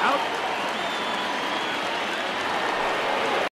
Out.